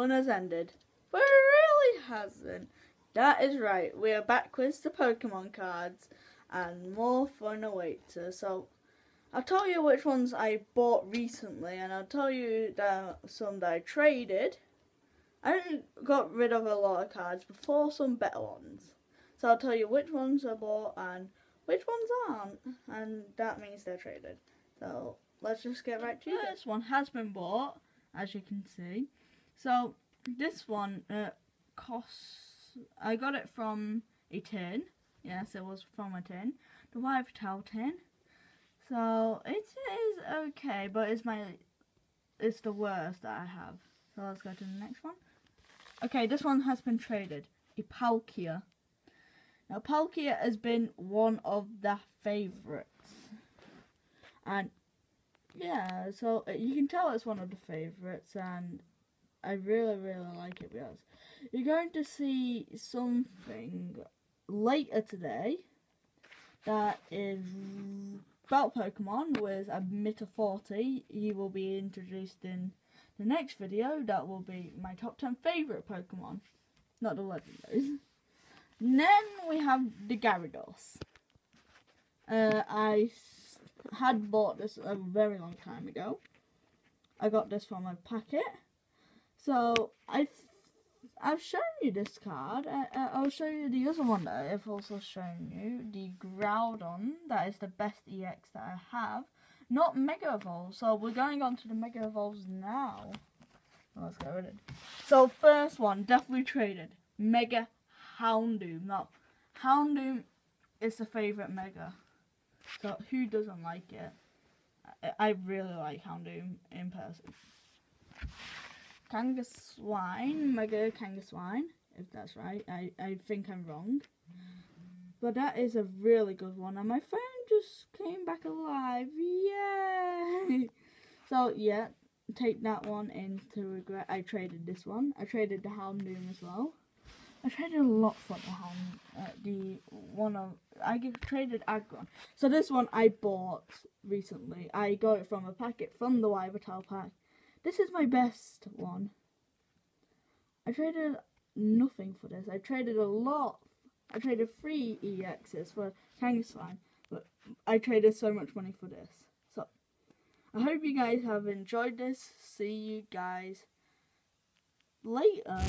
fun has ended. But it really hasn't. That is right. We are back with the Pokemon cards and more fun awaits us. So I'll tell you which ones I bought recently and I'll tell you some that I traded. I got rid of a lot of cards before some better ones. So I'll tell you which ones I bought and which ones aren't. And that means they're traded. So let's just get right to it. This one has been bought, as you can see. So this one uh, costs. I got it from a tin. Yes, it was from a tin. The wife White tin. So it is okay, but it's my it's the worst that I have. So let's go to the next one. Okay, this one has been traded. A Palkia. Now Palkia has been one of the favourites. And yeah, so uh, you can tell it's one of the favourites and I really really like it because you're going to see something later today that is about Pokemon with a Mitter 40. He will be introduced in the next video. That will be my top 10 favourite Pokemon. Not the legendaries. then we have the Gyarados. Uh, I had bought this a very long time ago. I got this from a packet. So I I've shown you this card. Uh, uh, I'll show you the other one that I've also shown you. The Groudon. That is the best EX that I have. Not Mega Evolve. So we're going on to the Mega Evolves now. let's go with it. So first one, definitely traded. Mega Houndoom. Now, Houndoom is the favourite Mega. So who doesn't like it? I, I really like Houndoom in person. Kangaskhan, Mega Kangaskhan, if that's right. I, I think I'm wrong. But that is a really good one. And my friend just came back alive. Yay! so, yeah, take that one into regret. I traded this one. I traded the Houndoom as well. I traded a lot for the Hound, uh, the one of, I traded Aggron. So this one I bought recently. I got it from a packet from the Yveltal pack. This is my best one. I traded nothing for this. I traded a lot. I traded three EXs for Kangaskhan, but I traded so much money for this. So, I hope you guys have enjoyed this. See you guys later.